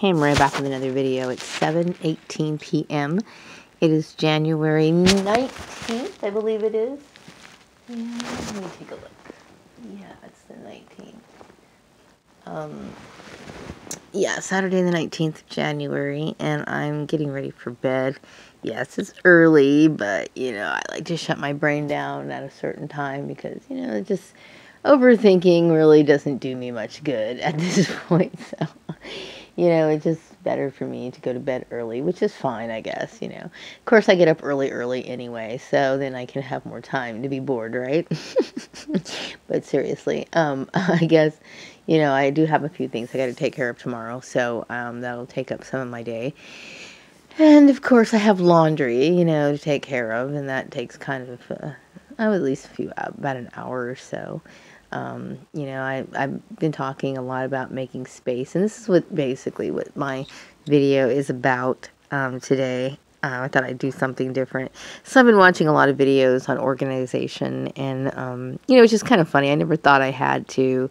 Hey, I'm right back with another video. It's 7.18 p.m. It is January 19th, I believe it is. Yeah, let me take a look. Yeah, it's the 19th. Um, yeah, Saturday the 19th of January, and I'm getting ready for bed. Yes, it's early, but, you know, I like to shut my brain down at a certain time because, you know, just overthinking really doesn't do me much good at this point. So, you know, it's just better for me to go to bed early, which is fine, I guess, you know. Of course, I get up early, early anyway, so then I can have more time to be bored, right? but seriously, um, I guess, you know, I do have a few things I got to take care of tomorrow, so um, that'll take up some of my day. And of course, I have laundry, you know, to take care of, and that takes kind of, uh, oh, at least a few, about an hour or so. Um, you know, I, I've been talking a lot about making space, and this is what basically what my video is about um, today. Uh, I thought I'd do something different. So I've been watching a lot of videos on organization, and um, you know, it's just kind of funny. I never thought I had to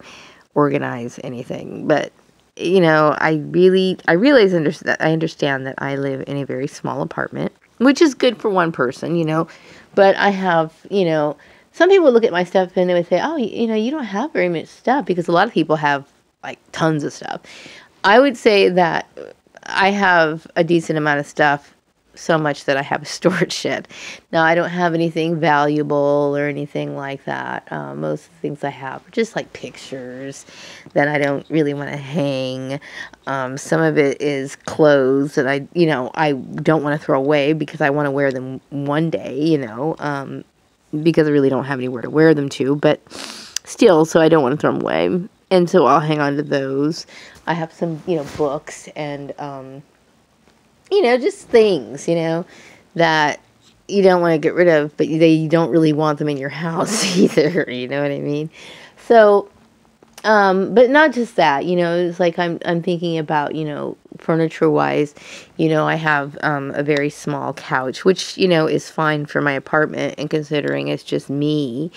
organize anything, but you know, I really, I realize that I understand that I live in a very small apartment, which is good for one person, you know, but I have, you know some people look at my stuff and they would say, "Oh, you know, you don't have very much stuff," because a lot of people have like tons of stuff. I would say that I have a decent amount of stuff, so much that I have a storage shed. Now I don't have anything valuable or anything like that. Uh, most of the things I have are just like pictures that I don't really want to hang. Um, some of it is clothes that I, you know, I don't want to throw away because I want to wear them one day. You know, um, because I really don't have anywhere to wear them to, but still, so I don't want to throw them away. And so I'll hang on to those. I have some, you know, books and, um, you know, just things, you know, that you don't want to get rid of, but they you don't really want them in your house either. You know what I mean? So um, but not just that, you know, it's like I'm I'm thinking about, you know, furniture wise, you know, I have um, a very small couch, which, you know, is fine for my apartment and considering it's just me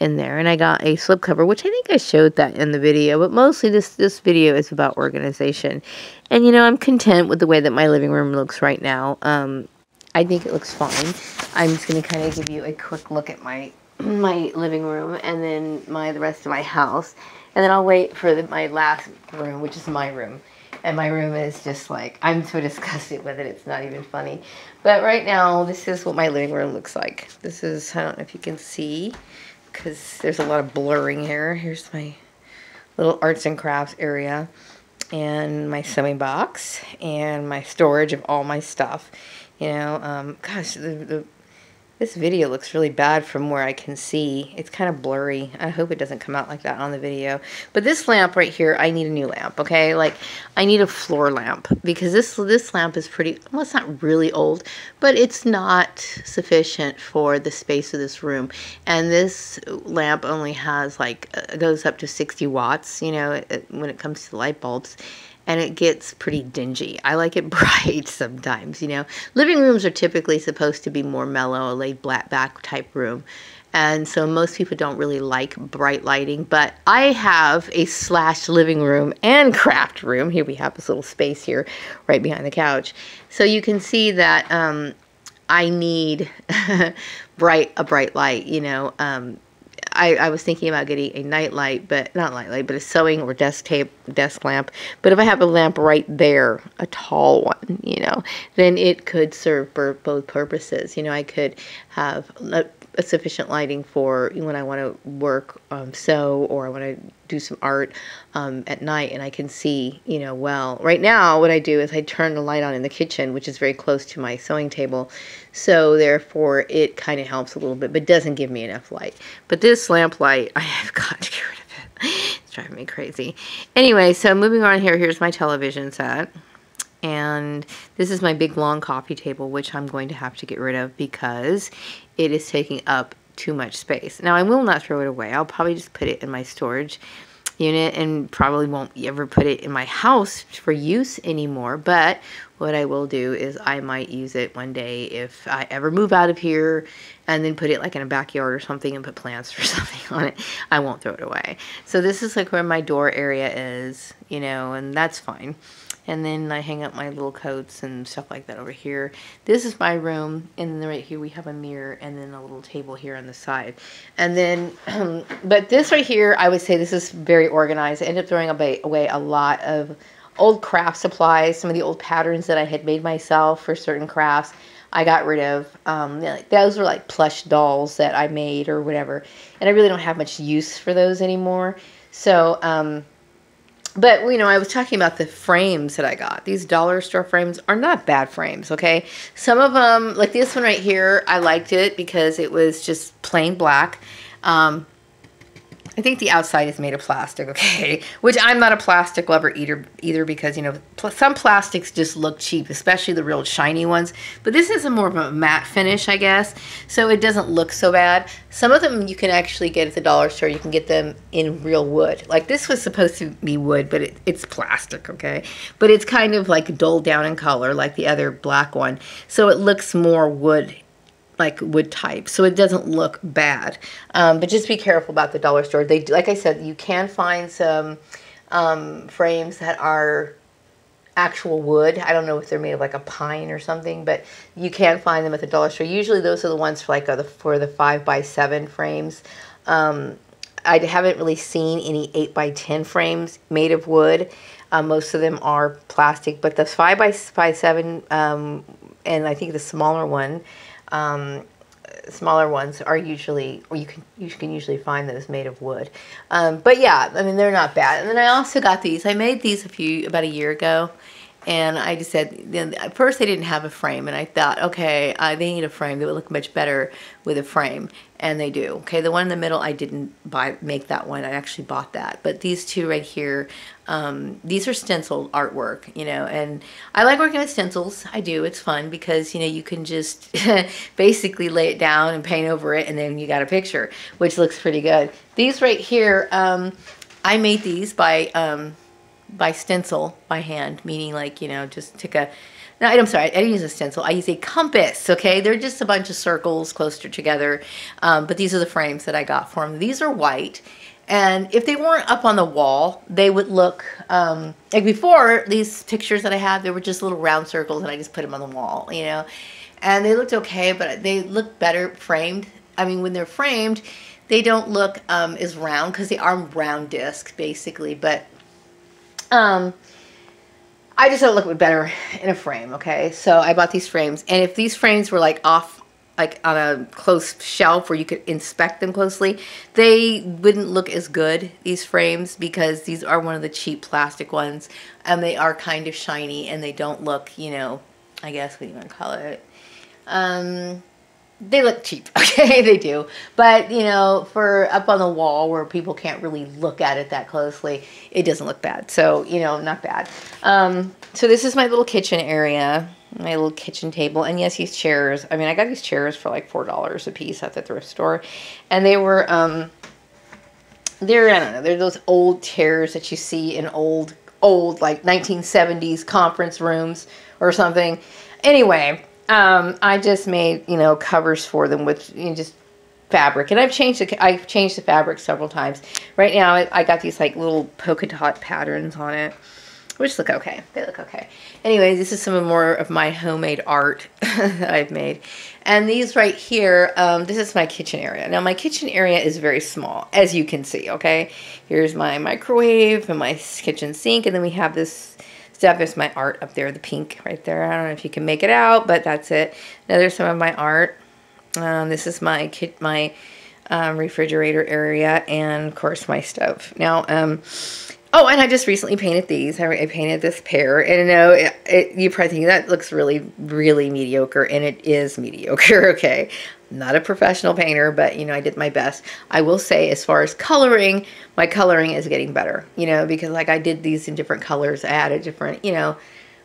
in there. And I got a slipcover, which I think I showed that in the video, but mostly this this video is about organization. And you know, I'm content with the way that my living room looks right now. Um, I think it looks fine. I'm just going to kind of give you a quick look at my my living room and then my the rest of my house and then I'll wait for the, my last room, which is my room. And my room is just like, I'm so disgusted with it, it's not even funny. But right now, this is what my living room looks like. This is, I don't know if you can see, because there's a lot of blurring here. Here's my little arts and crafts area and my sewing box and my storage of all my stuff. You know, um, gosh, the, the this video looks really bad from where I can see. It's kind of blurry. I hope it doesn't come out like that on the video. But this lamp right here, I need a new lamp, okay? Like, I need a floor lamp because this this lamp is pretty, well, it's not really old, but it's not sufficient for the space of this room. And this lamp only has, like, uh, goes up to 60 watts, you know, it, when it comes to light bulbs and it gets pretty dingy. I like it bright sometimes, you know. Living rooms are typically supposed to be more mellow, a laid back type room. And so most people don't really like bright lighting, but I have a slash living room and craft room. Here we have this little space here right behind the couch. So you can see that um, I need bright a bright light, you know. Um, I, I was thinking about getting a night light, but not night light, but a sewing or desk tape, desk lamp. But if I have a lamp right there, a tall one, you know, then it could serve for both purposes. You know, I could have a sufficient lighting for when I want to work, um, sew, or I want to do some art um, at night and I can see, you know, well. Right now, what I do is I turn the light on in the kitchen, which is very close to my sewing table. So therefore, it kind of helps a little bit, but doesn't give me enough light. But this lamp light, I have got to get rid of it. It's driving me crazy. Anyway, so moving on here, here's my television set. And this is my big long coffee table, which I'm going to have to get rid of because it is taking up too much space. Now, I will not throw it away. I'll probably just put it in my storage unit and probably won't ever put it in my house for use anymore. But what I will do is I might use it one day if I ever move out of here and then put it like in a backyard or something and put plants or something on it. I won't throw it away. So this is like where my door area is, you know, and that's fine. And then I hang up my little coats and stuff like that over here. This is my room, and then right here we have a mirror and then a little table here on the side. And then, but this right here, I would say this is very organized. I ended up throwing away, a lot of old craft supplies, some of the old patterns that I had made myself for certain crafts. I got rid of. Um, those were like plush dolls that I made or whatever, and I really don't have much use for those anymore. So, um, but you know, I was talking about the frames that I got. These dollar store frames are not bad frames, okay? Some of them, like this one right here, I liked it because it was just plain black. Um, I think the outside is made of plastic, okay? Which I'm not a plastic lover either, either because, you know, pl some plastics just look cheap, especially the real shiny ones. But this is a more of a matte finish, I guess, so it doesn't look so bad. Some of them you can actually get at the dollar store. You can get them in real wood. Like this was supposed to be wood, but it, it's plastic, okay? But it's kind of like dulled down in color like the other black one. So it looks more wood like wood type. So it doesn't look bad. Um, but just be careful about the dollar store. They like I said you can find some um, frames that are actual wood. I don't know if they're made of like a pine or something but you can find them at the dollar store. Usually those are the ones for like uh, the, for the 5 by 7 frames. Um, I haven't really seen any 8 by 10 frames made of wood. Uh, most of them are plastic but the 5 by, by 7 um, and I think the smaller one um, smaller ones are usually, or you can you can usually find those made of wood. Um, but yeah, I mean they're not bad. And then I also got these. I made these a few about a year ago, and I just said, then at first they didn't have a frame, and I thought, okay, uh, they need a frame. They would look much better with a frame, and they do. Okay, the one in the middle, I didn't buy make that one. I actually bought that. But these two right here, um, these are stencil artwork, you know, and I like working with stencils. I do. It's fun because, you know, you can just basically lay it down and paint over it, and then you got a picture, which looks pretty good. These right here, um, I made these by... Um, by stencil by hand, meaning like, you know, just take a, no, I'm sorry, I didn't use a stencil. I use a compass, okay? They're just a bunch of circles closer together, um, but these are the frames that I got for them. These are white, and if they weren't up on the wall, they would look, um, like before, these pictures that I have, they were just little round circles, and I just put them on the wall, you know? And they looked okay, but they look better framed. I mean, when they're framed, they don't look um, as round, because they are round discs, basically, but um, I just thought it looked better in a frame, okay? So I bought these frames. And if these frames were like off, like on a close shelf where you could inspect them closely, they wouldn't look as good, these frames, because these are one of the cheap plastic ones. And they are kind of shiny and they don't look, you know, I guess what you want to call it? Um, they look cheap, okay, they do. But, you know, for up on the wall where people can't really look at it that closely, it doesn't look bad. So, you know, not bad. Um, so this is my little kitchen area, my little kitchen table. And yes, these chairs, I mean, I got these chairs for like $4 a piece at the thrift store. And they were, um, they're, I don't know, they're those old chairs that you see in old, old, like 1970s conference rooms or something. Anyway, um, I just made, you know, covers for them with you know, just fabric. And I've changed the, I've changed the fabric several times. Right now, I, I got these, like, little polka dot patterns on it, which look okay. They look okay. Anyway, this is some of more of my homemade art that I've made. And these right here, um, this is my kitchen area. Now, my kitchen area is very small, as you can see, okay? Here's my microwave and my kitchen sink, and then we have this stuff. There's my art up there, the pink right there. I don't know if you can make it out, but that's it. Now there's some of my art. Um, this is my kit, my um, refrigerator area, and of course my stove. Now, um, oh, and I just recently painted these. I, I painted this pear, and you know, it, it, you probably think that looks really, really mediocre, and it is mediocre. Okay, not a professional painter, but you know, I did my best. I will say as far as coloring, my coloring is getting better, you know, because like I did these in different colors. I added different, you know,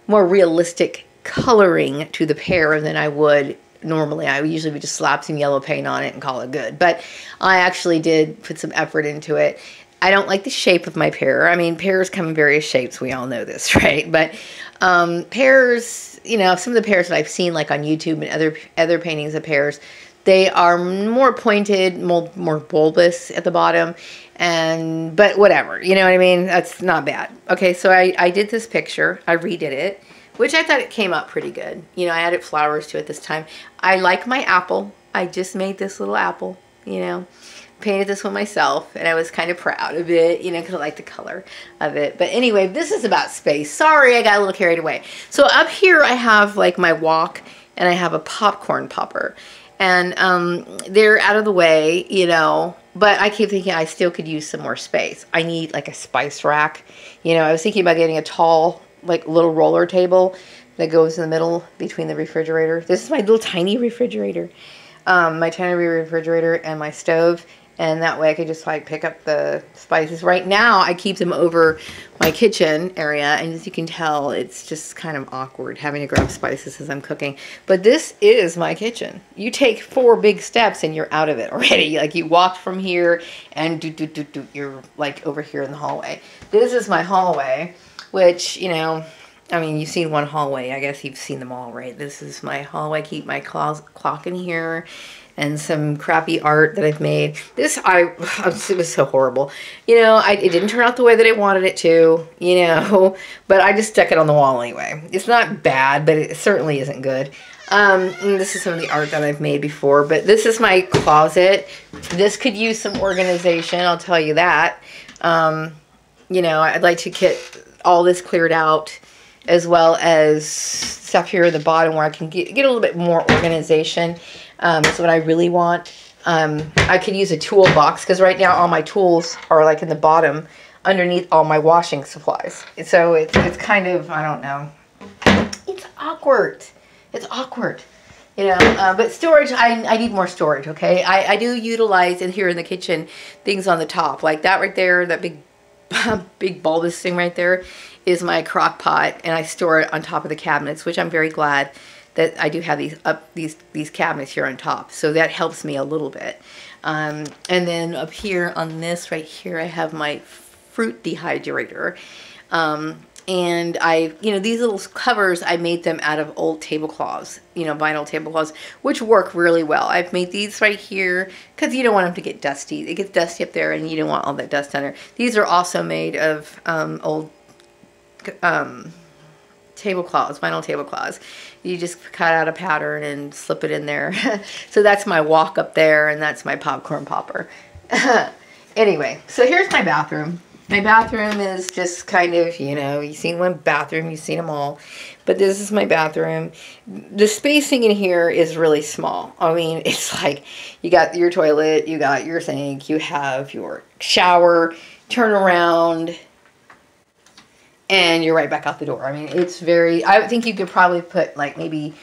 more realistic coloring to the pear than I would normally. I usually would just slap some yellow paint on it and call it good. But I actually did put some effort into it. I don't like the shape of my pear. I mean, pears come in various shapes. We all know this, right? But Um, pears, you know, some of the pears that I've seen like on YouTube and other other paintings of pears, they are more pointed, more, more bulbous at the bottom, and but whatever, you know what I mean? That's not bad. Okay, so I, I did this picture, I redid it, which I thought it came out pretty good. You know, I added flowers to it this time. I like my apple. I just made this little apple, you know painted this one myself and I was kind of proud of it, you know, because I like the color of it. But anyway, this is about space. Sorry, I got a little carried away. So up here I have like my wok and I have a popcorn popper. And um, they're out of the way, you know, but I keep thinking I still could use some more space. I need like a spice rack. You know, I was thinking about getting a tall, like little roller table that goes in the middle between the refrigerator. This is my little tiny refrigerator. Um, my tiny refrigerator and my stove and that way I could just like pick up the spices. Right now I keep them over my kitchen area and as you can tell it's just kind of awkward having to grab spices as I'm cooking. But this is my kitchen. You take four big steps and you're out of it already. Like you walk from here and do, do, do, do, you're like over here in the hallway. This is my hallway which you know I mean, you've seen one hallway. I guess you've seen them all, right? This is my hallway. I Keep my clock in here and some crappy art that I've made. This, I, it was so horrible. You know, I, it didn't turn out the way that I wanted it to, you know, but I just stuck it on the wall anyway. It's not bad, but it certainly isn't good. Um, this is some of the art that I've made before, but this is my closet. This could use some organization, I'll tell you that. Um, you know, I'd like to get all this cleared out as well as stuff here at the bottom where I can get, get a little bit more organization. Um, that's what I really want. Um, I could use a toolbox because right now all my tools are like in the bottom underneath all my washing supplies. So it's, it's kind of, I don't know, it's awkward. It's awkward. You know, uh, but storage, I, I need more storage, okay? I, I do utilize in here in the kitchen things on the top. Like that right there, that big, big bulbous thing right there is my crock pot. And I store it on top of the cabinets, which I'm very glad that I do have these up these these cabinets here on top. So that helps me a little bit. Um, and then up here on this right here, I have my fruit dehydrator. Um, and I, you know, these little covers, I made them out of old tablecloths, you know, vinyl tablecloths, which work really well. I've made these right here because you don't want them to get dusty. It gets dusty up there and you don't want all that dust under. These are also made of um, old um, tablecloths, vinyl tablecloths. You just cut out a pattern and slip it in there. so that's my wok up there and that's my popcorn popper. anyway, so here's my bathroom. My bathroom is just kind of, you know, you've seen one bathroom, you've seen them all. But this is my bathroom. The spacing in here is really small. I mean, it's like you got your toilet, you got your sink, you have your shower, turn around, and you're right back out the door. I mean, it's very, I think you could probably put like maybe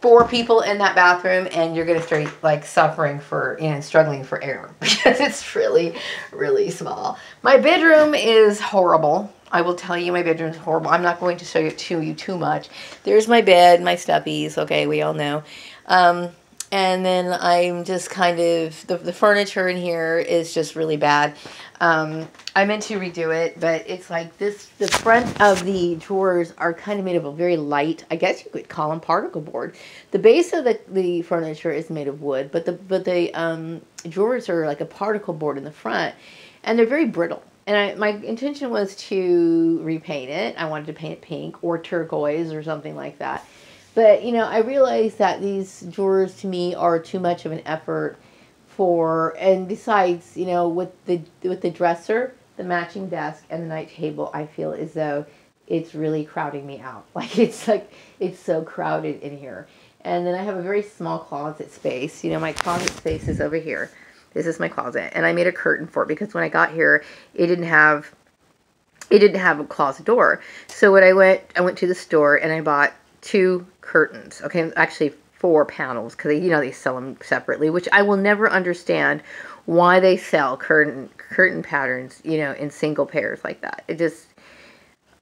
four people in that bathroom and you're going to start like suffering for, and struggling for air because it's really, really small. My bedroom is horrible. I will tell you my bedroom is horrible. I'm not going to show it to you too much. There's my bed, my stuffies. Okay, we all know. Um, and then I'm just kind of, the, the furniture in here is just really bad. Um, I meant to redo it, but it's like this, the front of the drawers are kind of made of a very light, I guess you could call them particle board. The base of the, the furniture is made of wood, but the, but the um, drawers are like a particle board in the front, and they're very brittle. And I, my intention was to repaint it. I wanted to paint it pink or turquoise or something like that. But, you know, I realized that these drawers to me are too much of an effort for, and besides, you know, with the, with the dresser, the matching desk, and the night table, I feel as though it's really crowding me out. Like, it's like, it's so crowded in here. And then I have a very small closet space. You know, my closet space is over here. This is my closet. And I made a curtain for it because when I got here, it didn't have it didn't have a closet door. So when I went I went to the store and I bought two curtains. Okay, actually four panels because you know they sell them separately, which I will never understand why they sell curtain curtain patterns, you know, in single pairs like that. It just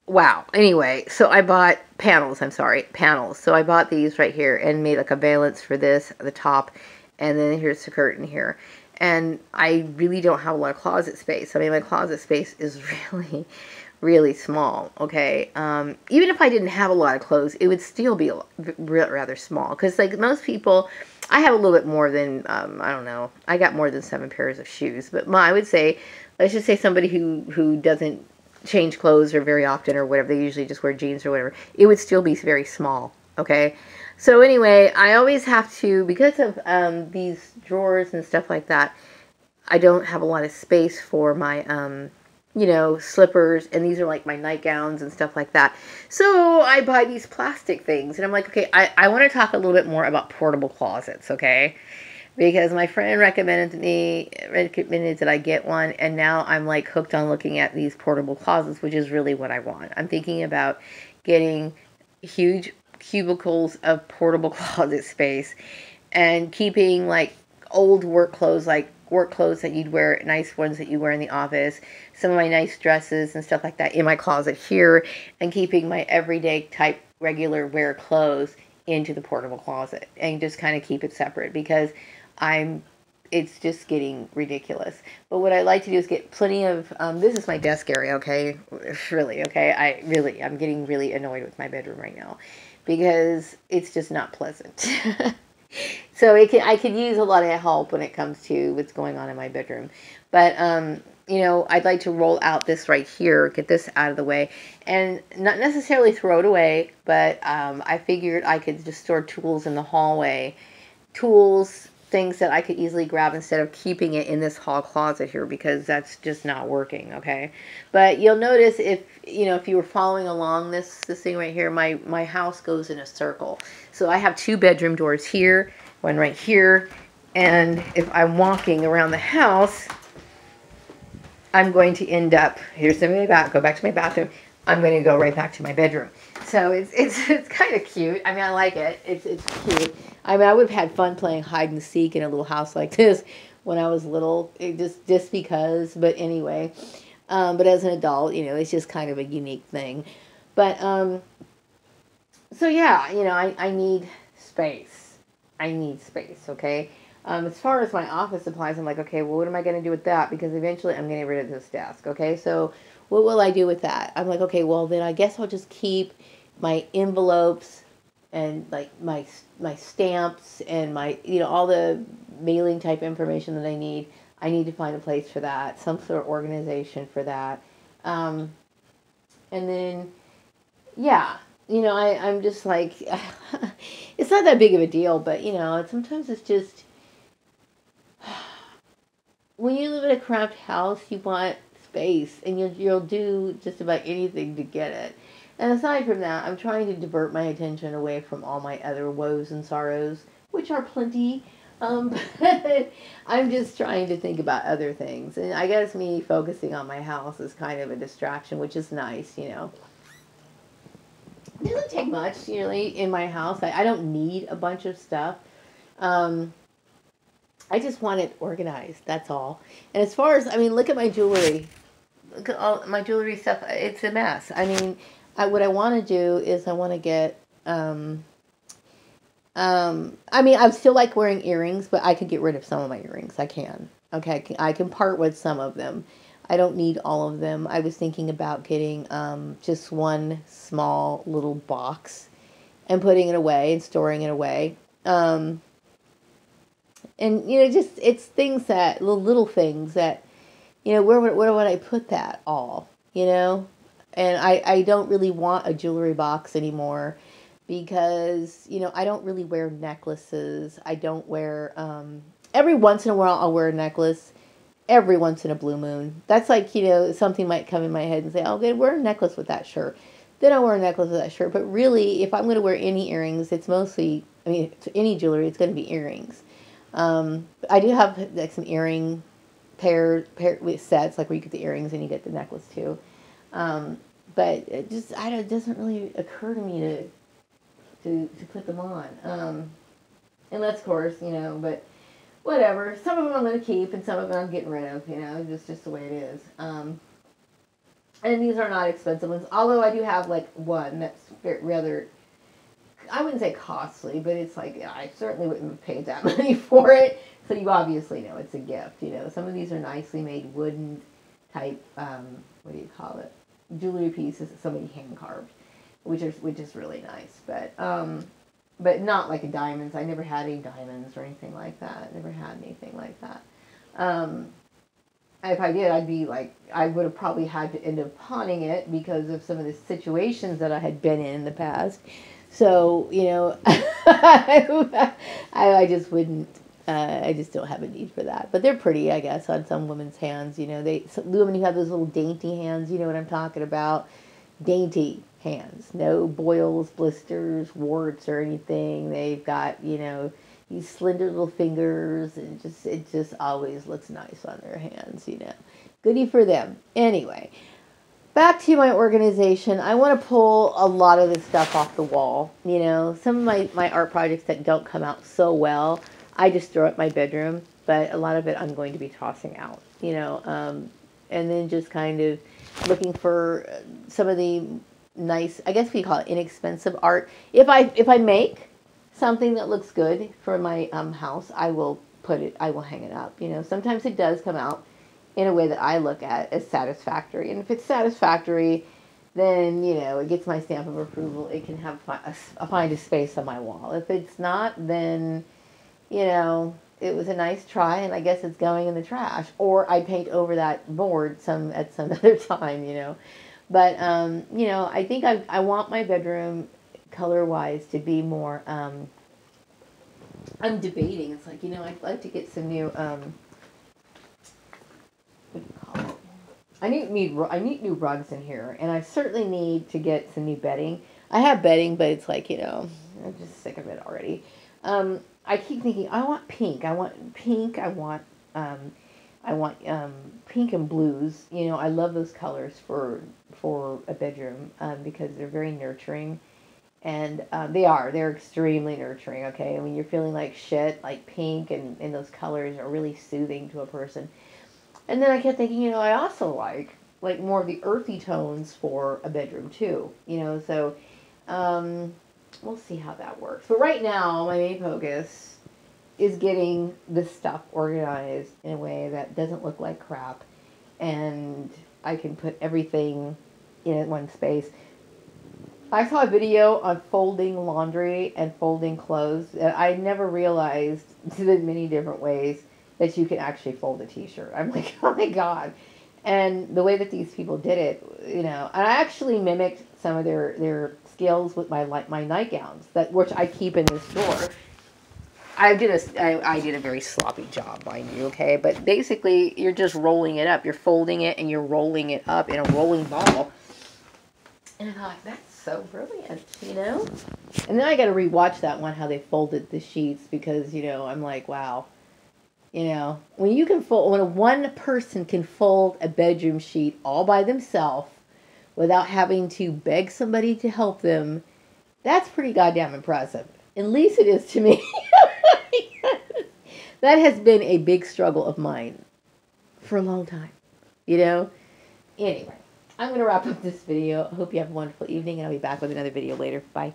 wow. Anyway, so I bought panels. I'm sorry, panels. So I bought these right here and made like a valance for this the top, and then here's the curtain here. And I really don't have a lot of closet space. I mean, my closet space is really, really small. Okay, um, even if I didn't have a lot of clothes, it would still be rather small because like most people, I have a little bit more than um, I don't know. I got more than seven pairs of shoes, but my, I would say, let's just say somebody who who doesn't change clothes or very often or whatever, they usually just wear jeans or whatever. It would still be very small. Okay. So anyway, I always have to because of um, these drawers and stuff like that. I don't have a lot of space for my um, you know, slippers, and these are like my nightgowns and stuff like that. So I buy these plastic things, and I'm like, okay, I, I want to talk a little bit more about portable closets, okay? Because my friend recommended me recommended that I get one, and now I'm like hooked on looking at these portable closets, which is really what I want. I'm thinking about getting huge cubicles of portable closet space and keeping like old work clothes like work clothes that you'd wear, nice ones that you wear in the office, some of my nice dresses and stuff like that in my closet here, and keeping my everyday type regular wear clothes into the portable closet and just kind of keep it separate because I'm it's just getting ridiculous. But what I like to do is get plenty of um, this is my desk area, okay? Really, okay? I really I'm getting really annoyed with my bedroom right now because it's just not pleasant. so it can, I could use a lot of help when it comes to what's going on in my bedroom. But um, you know, I'd like to roll out this right here, get this out of the way, and not necessarily throw it away, but um, I figured I could just store tools in the hallway. Tools, things that I could easily grab instead of keeping it in this hall closet here because that's just not working, okay? But you'll notice if, you know, if you were following along this, this thing right here, my, my house goes in a circle. So I have two bedroom doors here, one right here, and if I'm walking around the house, I'm going to end up, here's the my back, go back to my bathroom, I'm going to go right back to my bedroom. So it's, it's, it's kind of cute. I mean, I like it. It's, it's cute. I mean, I would have had fun playing hide and seek in a little house like this when I was little, it just just because. But anyway, um, but as an adult, you know, it's just kind of a unique thing. But um, so yeah, you know, I, I need space. I need space. Okay. Um, as far as my office supplies, I'm like, okay, well, what am I going to do with that? Because eventually I'm getting rid of this desk. Okay, so what will I do with that? I'm like, okay, well, then I guess I'll just keep my envelopes and like my my stamps and my you know all the mailing type information that I need. I need to find a place for that, some sort of organization for that, um, and then yeah, you know I I'm just like it's not that big of a deal, but you know sometimes it's just when you live in a cramped house, you want space, and you'll you'll do just about anything to get it. And aside from that, I'm trying to divert my attention away from all my other woes and sorrows, which are plenty. Um, I'm just trying to think about other things. And I guess me focusing on my house is kind of a distraction, which is nice, you know. It doesn't take much, really, in my house. I, I don't need a bunch of stuff. Um, I just want it organized, that's all. And as far as, I mean, look at my jewelry. Look at all my jewelry stuff. It's a mess. I mean, I, what I want to do is I want to get. Um, um, I mean, I still like wearing earrings, but I could get rid of some of my earrings. I can. Okay, I can, I can part with some of them. I don't need all of them. I was thinking about getting um, just one small little box and putting it away and storing it away. Um, and you know, just it's things that little little things that you know where where would I put that all? You know, and I, I don't really want a jewelry box anymore because you know I don't really wear necklaces. I don't wear um, every once in a while I'll wear a necklace. Every once in a blue moon, that's like you know something might come in my head and say, "Oh, good, wear a necklace with that shirt." Then I'll wear a necklace with that shirt. But really, if I'm going to wear any earrings, it's mostly I mean any jewelry, it's going to be earrings. Um, I do have like some earring pair pair with sets, like where you get the earrings and you get the necklace too. Um, but it just I don't, it doesn't really occur to me to to to put them on. Um, unless, of course, you know, but whatever. Some of them I'm going to keep, and some of them I'm getting rid of. You know, just just the way it is. Um, and these are not expensive ones. Although I do have like one that's rather. I wouldn't say costly, but it's like I certainly wouldn't have paid that money for it. So you obviously know it's a gift. You know, some of these are nicely made wooden type. Um, what do you call it? jewelry pieces that somebody hand carved, which is which is really nice. But um, but not like a diamonds. I never had any diamonds or anything like that. Never had anything like that. Um, if I did, I'd be like, I would have probably had to end up pawning it because of some of the situations that I had been in in the past. So, you know, I, I just wouldn't, uh, I just don't have a need for that. But they're pretty, I guess, on some women's hands. You know, they, women who have those little dainty hands, you know what I'm talking about. Dainty hands. No boils, blisters, warts, or anything. They've got, you know, these slender little fingers. And just it just always looks nice on their hands you know. Goody for them. Anyway back to my organization. I want to pull a lot of this stuff off the wall you know. Some of my, my art projects that don't come out so well i just throw at my bedroom but a lot of it i'm going to be tossing out you know um, and then just kind of looking for some of the nice i guess we call it inexpensive art if i if i make something that looks good for my um, house, I will put it, I will hang it up. You know, sometimes it does come out in a way that I look at as satisfactory. And if it's satisfactory, then, you know, it gets my stamp of approval. It can have a, a, find a space on my wall. If it's not, then, you know, it was a nice try and I guess it's going in the trash. Or I paint over that board some at some other time, you know. But, um, you know, I think I, I want my bedroom color wise to be more. Um, I'm debating. It's like you know I'd like to get some new. Um, what do you call it? I need need I need new rugs in here, and I certainly need to get some new bedding. I have bedding, but it's like you know I'm just sick of it already. Um, I keep thinking I want pink. I want pink. I want um, I want um, pink and blues. You know, I love those colors for for a bedroom um, because they're very nurturing. And um, they are they're extremely nurturing okay? When you're feeling like shit like pink and, and those colors are really soothing to a person. And then i kept thinking you know i also like like more of the earthy tones for a bedroom too you know? So um, we'll see how that works. But right now my main focus is getting this stuff organized in a way that doesn't look like crap and i can put everything in one space I saw a video on folding laundry and folding clothes, and I never realized the many different ways that you can actually fold a T-shirt. I'm like, oh my god! And the way that these people did it, you know, and I actually mimicked some of their their skills with my like my nightgowns that which I keep in this store. I did a I, I did a very sloppy job, mind you, okay? But basically, you're just rolling it up. You're folding it and you're rolling it up in a rolling ball. And I thought that's so brilliant, you know? And then I got to rewatch that one, how they folded the sheets, because, you know, I'm like, wow. You know, when you can fold, when one person can fold a bedroom sheet all by themselves without having to beg somebody to help them, that's pretty goddamn impressive. At least it is to me. that has been a big struggle of mine for a long time, you know? Anyway. I'm going to wrap up this video. I hope you have a wonderful evening, and I'll be back with another video later. Bye.